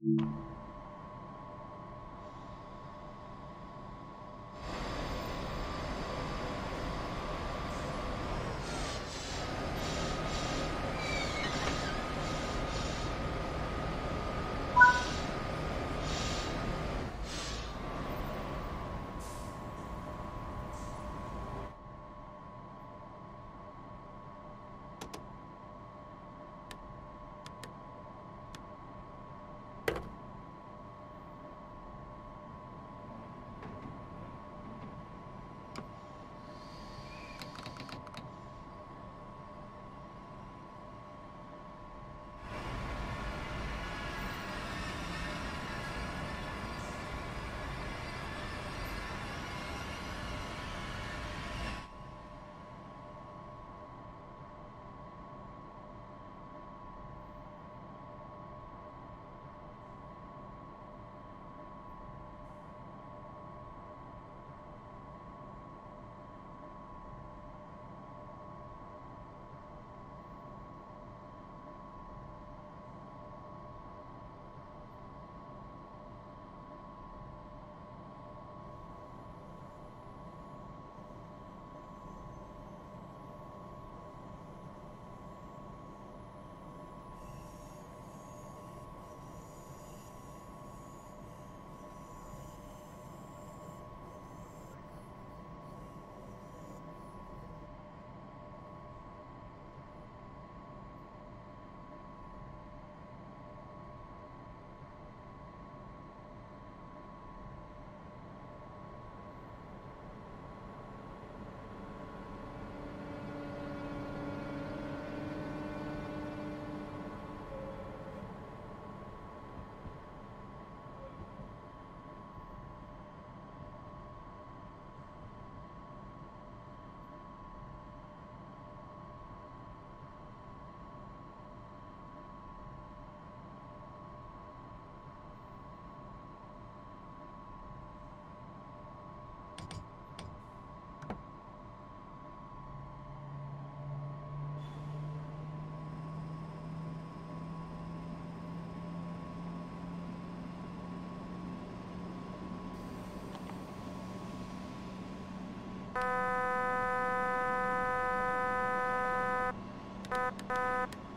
you Thank you.